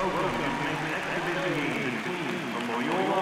Welcome to tonight's exhibition game between the Loyola